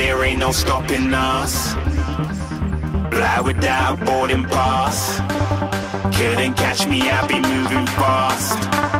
There ain't no stopping us. Fly without boarding pass. Couldn't catch me, I be moving fast.